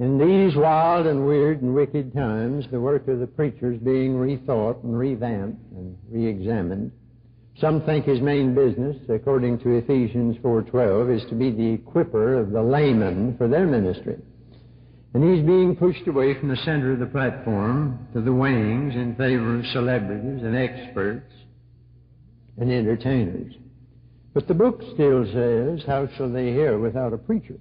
In these wild and weird and wicked times, the work of the preacher is being rethought and revamped and re-examined. Some think his main business, according to Ephesians 4.12, is to be the equiper of the laymen for their ministry. And he's being pushed away from the center of the platform to the wings in favor of celebrities and experts and entertainers. But the book still says, How shall they hear without a preacher?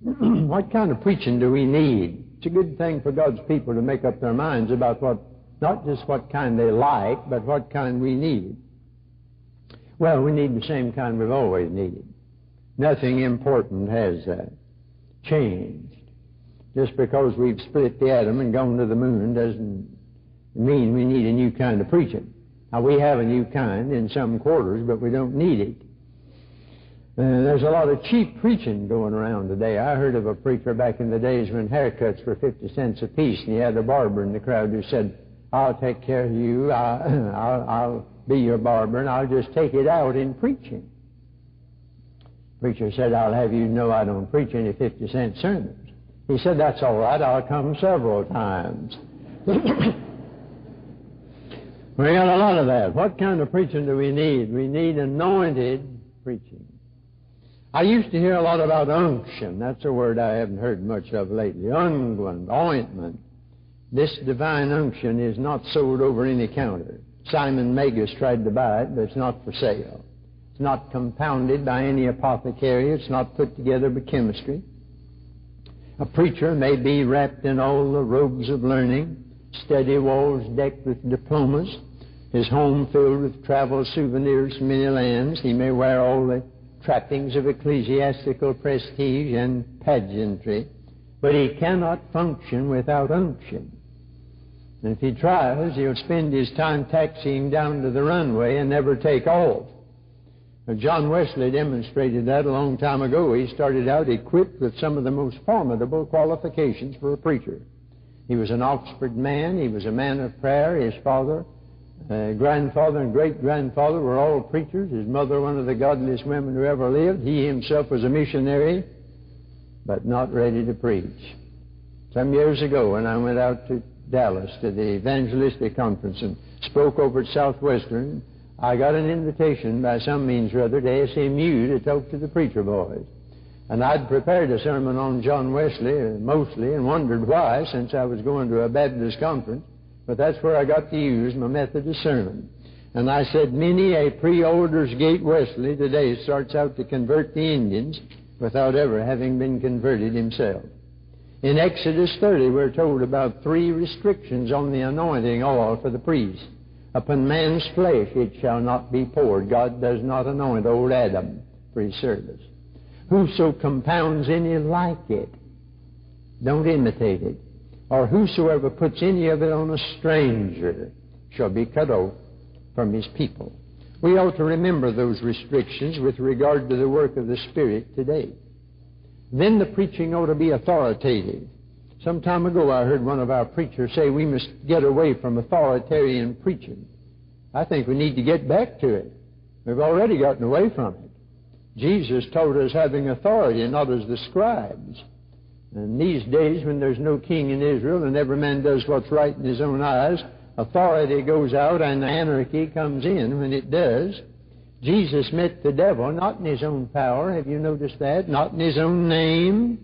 what kind of preaching do we need? It's a good thing for God's people to make up their minds about what, not just what kind they like, but what kind we need. Well, we need the same kind we've always needed. Nothing important has uh, changed. Just because we've split the atom and gone to the moon doesn't mean we need a new kind of preaching. Now, we have a new kind in some quarters, but we don't need it. Uh, there's a lot of cheap preaching going around today. I heard of a preacher back in the days when haircuts were 50 cents apiece, and he had a barber in the crowd who said, I'll take care of you, I'll, I'll, I'll be your barber, and I'll just take it out in preaching. Preacher said, I'll have you know I don't preach any 50 cent sermons. He said, That's all right, I'll come several times. we got a lot of that. What kind of preaching do we need? We need anointed preaching. I used to hear a lot about unction. That's a word I haven't heard much of lately. Unguent, ointment. This divine unction is not sold over any counter. Simon Magus tried to buy it, but it's not for sale. It's not compounded by any apothecary. It's not put together by chemistry. A preacher may be wrapped in all the robes of learning, study walls decked with diplomas, his home filled with travel souvenirs from many lands. He may wear all the trappings of ecclesiastical prestige and pageantry, but he cannot function without unction. And if he tries, he'll spend his time taxiing down to the runway and never take off. Now, John Wesley demonstrated that a long time ago. He started out equipped with some of the most formidable qualifications for a preacher. He was an Oxford man. He was a man of prayer. His father uh, grandfather and great grandfather were all preachers. His mother, one of the godliest women who ever lived. He himself was a missionary, but not ready to preach. Some years ago, when I went out to Dallas to the evangelistic conference and spoke over at Southwestern, I got an invitation by some means or other to SMU to talk to the preacher boys. And I'd prepared a sermon on John Wesley, uh, mostly, and wondered why, since I was going to a Baptist conference. But that's where I got to use my Methodist sermon. And I said, many a pre-Aldersgate Wesley today starts out to convert the Indians without ever having been converted himself. In Exodus 30, we're told about three restrictions on the anointing oil for the priest. Upon man's flesh it shall not be poured. God does not anoint old Adam for his service. Whoso compounds any like it, don't imitate it or whosoever puts any of it on a stranger shall be cut off from his people. We ought to remember those restrictions with regard to the work of the Spirit today. Then the preaching ought to be authoritative. Some time ago I heard one of our preachers say we must get away from authoritarian preaching. I think we need to get back to it. We've already gotten away from it. Jesus told us having authority, not as the scribes. And these days, when there's no king in Israel and every man does what's right in his own eyes, authority goes out and anarchy comes in when it does. Jesus met the devil not in his own power, have you noticed that? Not in his own name,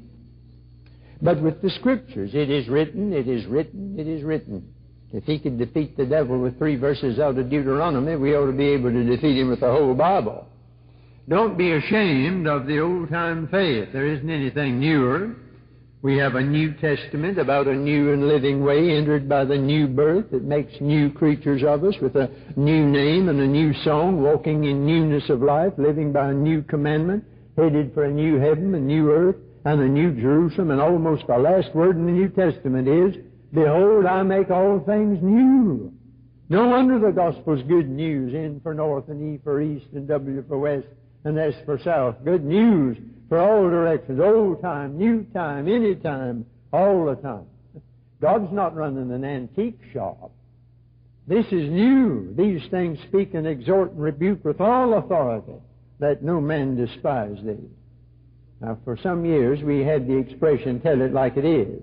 but with the Scriptures. It is written, it is written, it is written. If he could defeat the devil with three verses out of Deuteronomy, we ought to be able to defeat him with the whole Bible. Don't be ashamed of the old time faith. There isn't anything newer. We have a New Testament about a new and living way entered by the new birth that makes new creatures of us with a new name and a new song, walking in newness of life, living by a new commandment, headed for a new heaven, a new earth, and a new Jerusalem. And almost the last word in the New Testament is, Behold, I make all things new. No wonder the gospel's good news, N for north and E for east and W for west and S for south. Good news for all directions, old time, new time, any time, all the time. God's not running an antique shop. This is new. These things speak and exhort and rebuke with all authority, that no man despise thee. Now, for some years we had the expression, tell it like it is.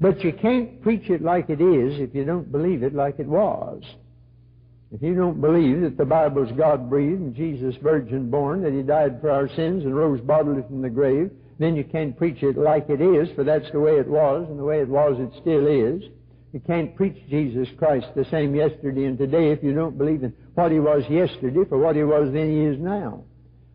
But you can't preach it like it is if you don't believe it like it was. If you don't believe that the Bible's God breathed and Jesus virgin born, that He died for our sins and rose bodily from the grave, then you can't preach it like it is, for that's the way it was, and the way it was it still is. You can't preach Jesus Christ the same yesterday and today if you don't believe in what He was yesterday for what He was then He is now.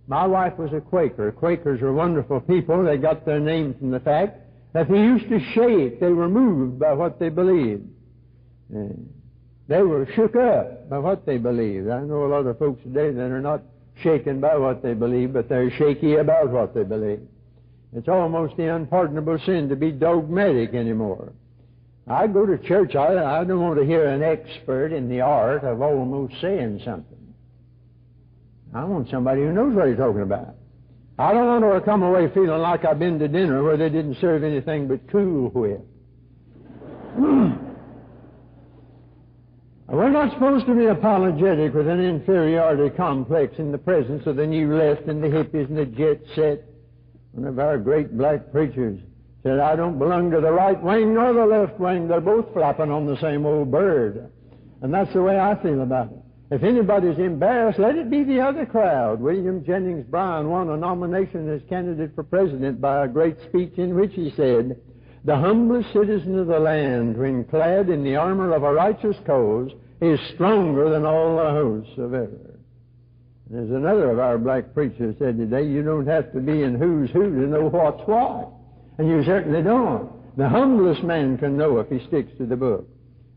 My wife was a Quaker. Quakers are wonderful people. They got their name from the fact that they used to shake. They were moved by what they believed. Uh, They were shook up by what they believed. I know a lot of folks today that are not shaken by what they believe, but they're shaky about what they believe. It's almost the unpardonable sin to be dogmatic anymore. I go to church, I, I don't want to hear an expert in the art of almost saying something. I want somebody who knows what he's talking about. I don't want to come away feeling like I've been to dinner where they didn't serve anything but Cool Whip. We're not supposed to be apologetic with an inferiority complex in the presence of the new left and the hippies and the jet set. One of our great black preachers said, I don't belong to the right wing nor the left wing. They're both flapping on the same old bird. And that's the way I feel about it. If anybody's embarrassed, let it be the other crowd. William Jennings Bryan won a nomination as candidate for president by a great speech in which he said, the humblest citizen of the land, when clad in the armor of a righteous cause, is stronger than all the hosts of ever. There's another of our black preachers said today, you don't have to be in who's who to know what's what. And you certainly don't. The humblest man can know if he sticks to the book.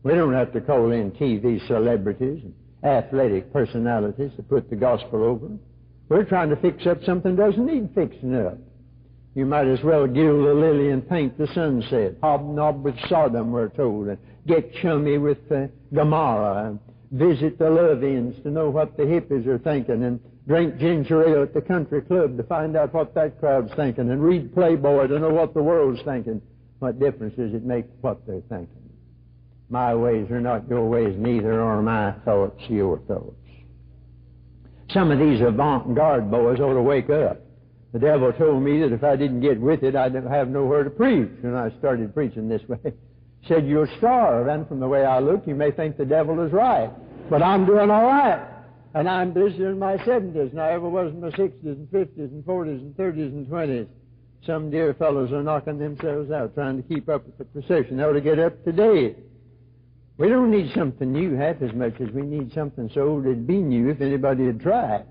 We don't have to call in TV celebrities and athletic personalities to put the gospel over. We're trying to fix up something that doesn't need fixing up. You might as well gild the lily and paint the sunset. Hobnob with Sodom, we're told, and get chummy with uh, Gomorrah, and visit the love-ins to know what the hippies are thinking, and drink ginger ale at the country club to find out what that crowd's thinking, and read Playboy to know what the world's thinking. What difference does it make what they're thinking? My ways are not your ways, neither are my thoughts your thoughts. Some of these avant-garde boys ought to wake up. The devil told me that if I didn't get with it, I'd have nowhere to preach. And I started preaching this way. said, you'll starve. And from the way I look, you may think the devil is right. But I'm doing all right. And I'm this in my 70s, and I ever was in my 60s and 50s and 40s and 30s and 20s. Some dear fellows are knocking themselves out trying to keep up with the procession. They ought to get up to date. We don't need something new half as much as we need something so old it'd be new if anybody had tried.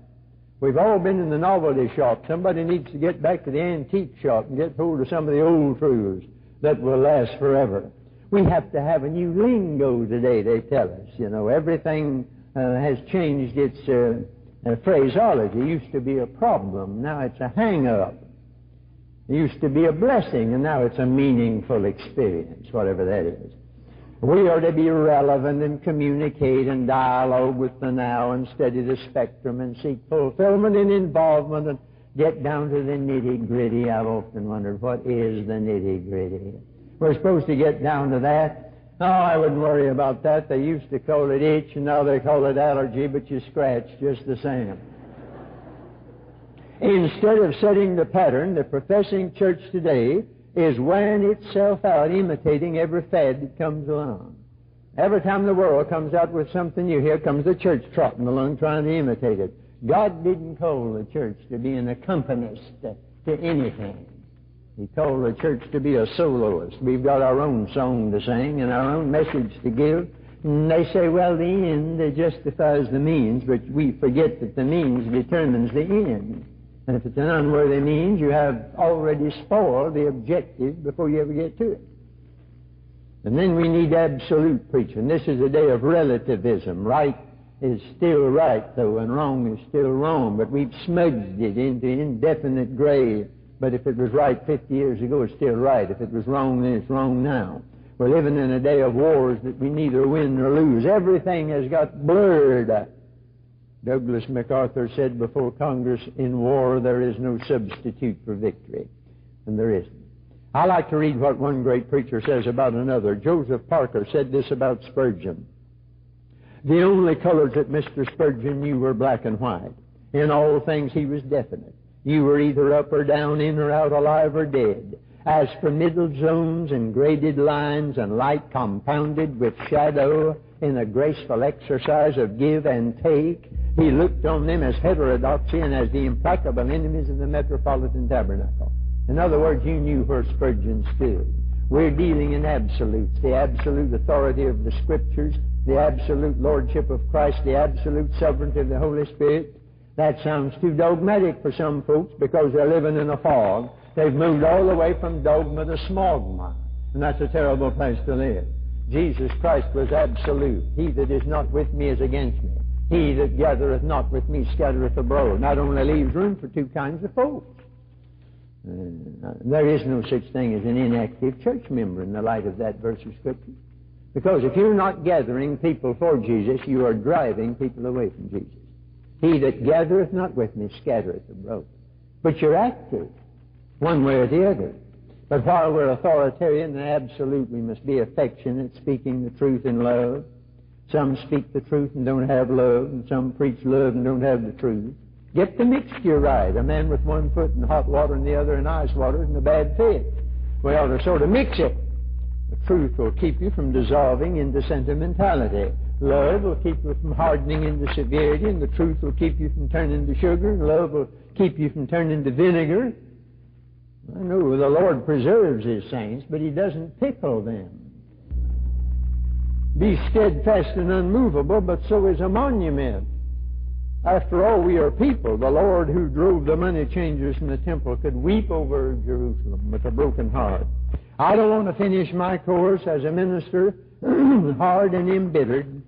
We've all been in the novelty shop. Somebody needs to get back to the antique shop and get hold of some of the old truths that will last forever. We have to have a new lingo today, they tell us. You know, everything uh, has changed its uh, uh, phraseology. It used to be a problem, now it's a hang-up. It used to be a blessing, and now it's a meaningful experience, whatever that is. We are to be relevant and communicate and dialogue with the now and study the spectrum and seek fulfillment and involvement and get down to the nitty gritty. I've often wondered what is the nitty gritty. We're supposed to get down to that. Oh, I wouldn't worry about that. They used to call it itch and now they call it allergy, but you scratch just the same. Instead of setting the pattern, the professing church today is wearing itself out imitating every fad that comes along. Every time the world comes out with something new, here comes the church trotting along trying to imitate it. God didn't call the church to be an accompanist to, to anything. He called the church to be a soloist. We've got our own song to sing and our own message to give. And they say, well, the end justifies the means, but we forget that the means determines the end. And if it's an unworthy means, you have already spoiled the objective before you ever get to it. And then we need absolute preaching. This is a day of relativism. Right is still right, though, and wrong is still wrong. But we've smudged it into indefinite gray. But if it was right 50 years ago, it's still right. If it was wrong, then it's wrong now. We're living in a day of wars that we neither win nor lose. Everything has got blurred. Douglas MacArthur said before Congress, in war there is no substitute for victory. And there isn't. I like to read what one great preacher says about another. Joseph Parker said this about Spurgeon. The only colors that Mr. Spurgeon knew were black and white. In all things he was definite. You were either up or down, in or out, alive or dead. As for middle zones and graded lines and light compounded with shadow in a graceful exercise of give and take, he looked on them as heterodoxy and as the implacable enemies of the Metropolitan Tabernacle. In other words, you knew where Spurgeon stood. We're dealing in absolutes, the absolute authority of the Scriptures, the absolute lordship of Christ, the absolute sovereignty of the Holy Spirit. That sounds too dogmatic for some folks because they're living in a fog. They've moved all the way from dogma to smogma, and that's a terrible place to live. Jesus Christ was absolute. He that is not with me is against me. He that gathereth not with me scattereth abroad. Not only leaves room for two kinds of folks. Uh, there is no such thing as an inactive church member in the light of that verse of Scripture. Because if you're not gathering people for Jesus, you are driving people away from Jesus. He that gathereth not with me scattereth abroad. But you're active, one way or the other. But while we're authoritarian and absolute, we must be affectionate, speaking the truth in love. Some speak the truth and don't have love, and some preach love and don't have the truth. Get the mixture right. A man with one foot in hot water and the other in ice water is a bad fit. We ought to sort of mix it. The truth will keep you from dissolving into sentimentality. Love will keep you from hardening into severity, and the truth will keep you from turning to sugar, and love will keep you from turning to vinegar. I know the Lord preserves His saints, but He doesn't pickle them. Be steadfast and unmovable, but so is a monument. After all, we are people. The Lord who drove the money changers from the temple could weep over Jerusalem with a broken heart. I don't want to finish my course as a minister hard and embittered.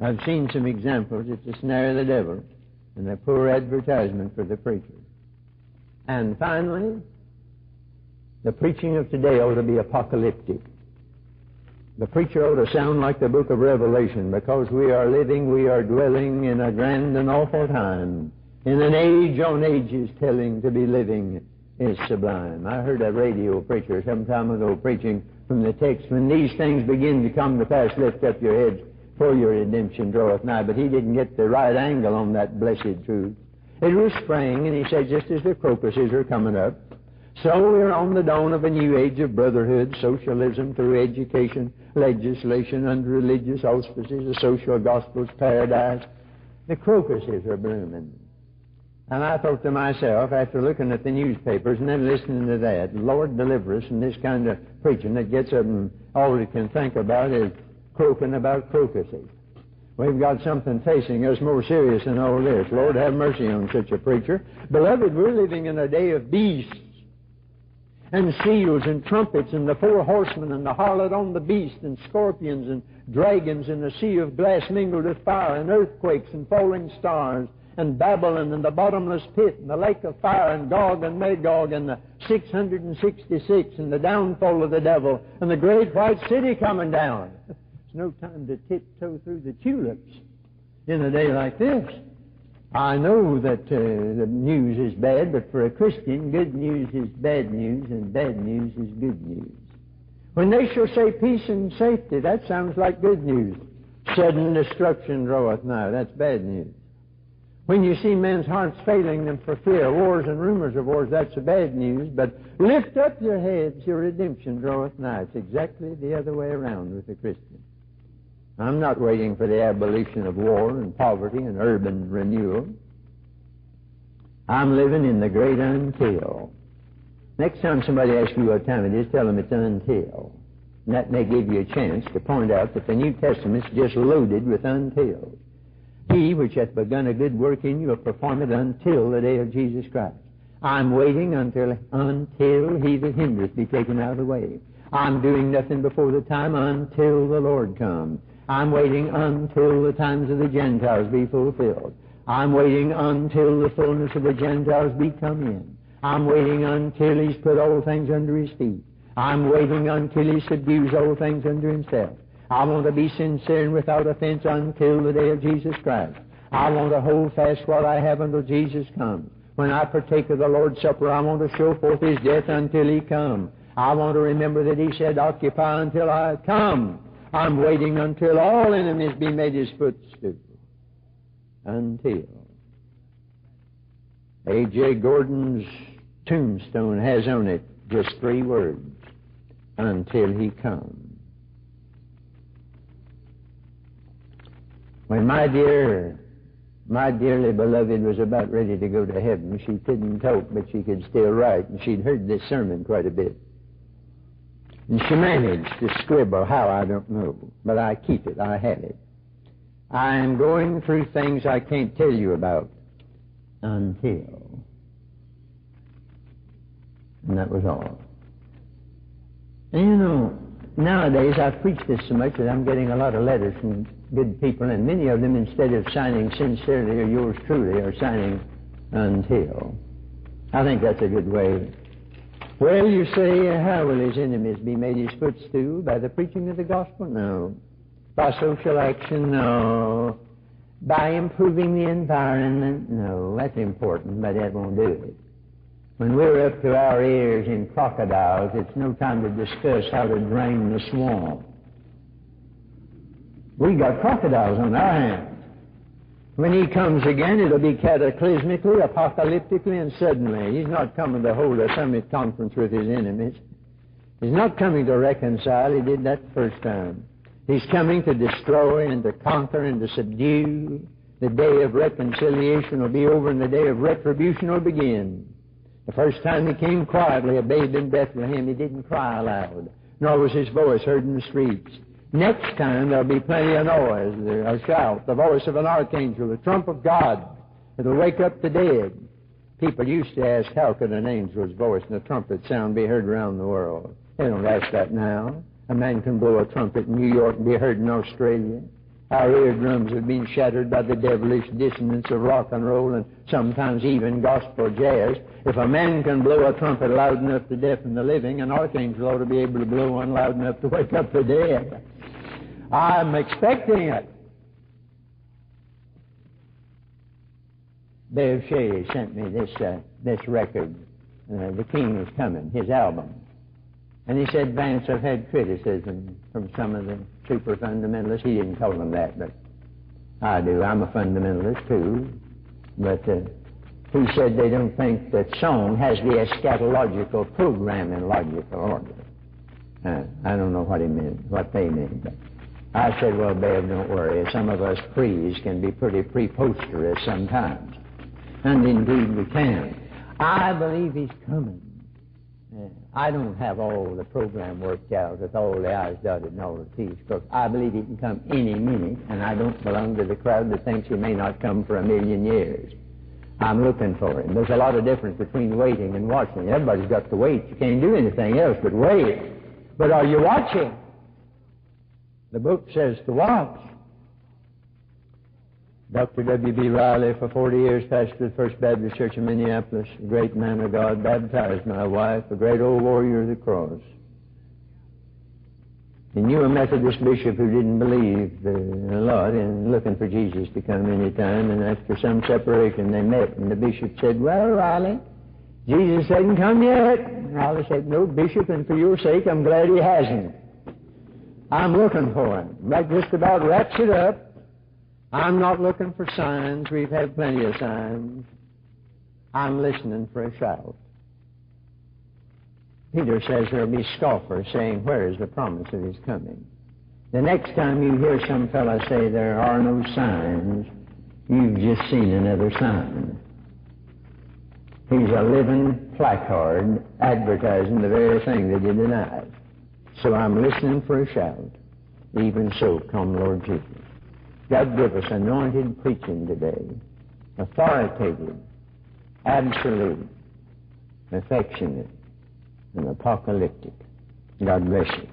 I've seen some examples. It's a snare of the devil and a poor advertisement for the preacher. And finally, the preaching of today ought to be apocalyptic. The preacher ought to sound like the book of Revelation because we are living, we are dwelling in a grand and awful time. In an age on ages telling to be living is sublime. I heard a radio preacher some time ago preaching from the text, when these things begin to come to pass, lift up your heads, for your redemption draweth nigh. But he didn't get the right angle on that blessed truth. It was spring, and he said, just as the crocuses are coming up, so we're on the dawn of a new age of brotherhood, socialism through education, legislation under religious auspices, a social gospel's paradise. The crocuses are blooming. And I thought to myself, after looking at the newspapers and then listening to that, Lord deliver us from this kind of preaching that gets up and all we can think about is croaking about crocuses. We've got something facing us more serious than all this. Lord, have mercy on such a preacher. Beloved, we're living in a day of beasts and seals and trumpets and the four horsemen and the harlot on the beast and scorpions and dragons and the sea of glass mingled with fire and earthquakes and falling stars and Babylon and the bottomless pit and the lake of fire and Gog and Magog and the 666 and the downfall of the devil and the great white city coming down. It's no time to tiptoe through the tulips in a day like this. I know that uh, the news is bad, but for a Christian, good news is bad news, and bad news is good news. When they shall say peace and safety, that sounds like good news. Sudden destruction draweth nigh, that's bad news. When you see men's hearts failing them for fear, wars and rumors of wars, that's bad news. But lift up your heads, your redemption draweth nigh. It's exactly the other way around with the Christian. I'm not waiting for the abolition of war and poverty and urban renewal. I'm living in the great until. Next time somebody asks you what time it is, tell them it's until. And that may give you a chance to point out that the New Testament's just loaded with until. He which hath begun a good work in you will perform it until the day of Jesus Christ. I'm waiting until until he that hindereth be taken out of the way. I'm doing nothing before the time until the Lord comes. I'm waiting until the times of the Gentiles be fulfilled. I'm waiting until the fullness of the Gentiles be come in. I'm waiting until He's put all things under His feet. I'm waiting until He subdues all things under Himself. I want to be sincere and without offense until the day of Jesus Christ. I want to hold fast what I have until Jesus comes. When I partake of the Lord's Supper, I want to show forth His death until He come. I want to remember that He said, Occupy until I come. I'm waiting until all enemies be made his footstool. Until. A.J. Gordon's tombstone has on it just three words until he comes. When my dear, my dearly beloved was about ready to go to heaven, she couldn't talk, but she could still write, and she'd heard this sermon quite a bit. And she managed to scribble how I don't know, but I keep it, I have it. I am going through things I can't tell you about until. And that was all. And you know, nowadays I preach this so much that I'm getting a lot of letters from good people, and many of them, instead of signing sincerely or yours truly, are signing until. I think that's a good way. Well, you say, uh, how will his enemies be made his footstool? By the preaching of the gospel? No. By social action? No. By improving the environment? No. That's important, but that won't do it. When we're up to our ears in crocodiles, it's no time to discuss how to drain the swamp. We got crocodiles on our hands. When he comes again, it'll be cataclysmically, apocalyptically, and suddenly. He's not coming to hold a summit conference with his enemies. He's not coming to reconcile. He did that first time. He's coming to destroy and to conquer and to subdue. The day of reconciliation will be over and the day of retribution will begin. The first time he came quietly, a babe in Bethlehem, he didn't cry aloud, nor was his voice heard in the streets. Next time there'll be plenty of noise, a shout, the voice of an archangel, the trump of God. It'll wake up the dead. People used to ask, how could an angel's voice and a trumpet sound be heard around the world? They don't ask that now. A man can blow a trumpet in New York and be heard in Australia. Our eardrums have been shattered by the devilish dissonance of rock and roll and sometimes even gospel jazz. If a man can blow a trumpet loud enough to deafen the living, an archangel ought to be able to blow one loud enough to wake up the dead. I'm expecting it. Bev Shea sent me this uh, this record, uh, "The King is Coming," his album, and he said, "Vance, I've had criticism from some of the super fundamentalists." He didn't call them that, but I do. I'm a fundamentalist too, but uh, he said they don't think that song has the eschatological program in logical order. Uh, I don't know what he meant, what they meant, but. I said, well, babe, don't worry. Some of us prees can be pretty preposterous sometimes. And indeed we can. I believe he's coming. I don't have all the program worked out with all the I's dotted and all the T's crossed. I believe he can come any minute, and I don't belong to the crowd that thinks he may not come for a million years. I'm looking for him. There's a lot of difference between waiting and watching. Everybody's got to wait. You can't do anything else but wait. But are you watching? The book says to watch. Dr. W.B. Riley, for 40 years, pastor of the First Baptist Church in Minneapolis, a great man of God, baptized my wife, a great old warrior of the cross. He knew a Methodist bishop who didn't believe uh, a lot and looking for Jesus to come any time, and after some separation they met, and the bishop said, Well, Riley, Jesus hasn't come yet. Riley said, No, Bishop, and for your sake, I'm glad he hasn't. I'm looking for him. That just about wraps it up. I'm not looking for signs. We've had plenty of signs. I'm listening for a shout. Peter says there'll be scoffers saying, Where is the promise of his coming? The next time you hear some fellow say there are no signs, you've just seen another sign. He's a living placard advertising the very thing that he denied. So I'm listening for a shout. Even so, come Lord Jesus. God give us anointed preaching today, authoritative, absolute, affectionate, and apocalyptic. God bless you.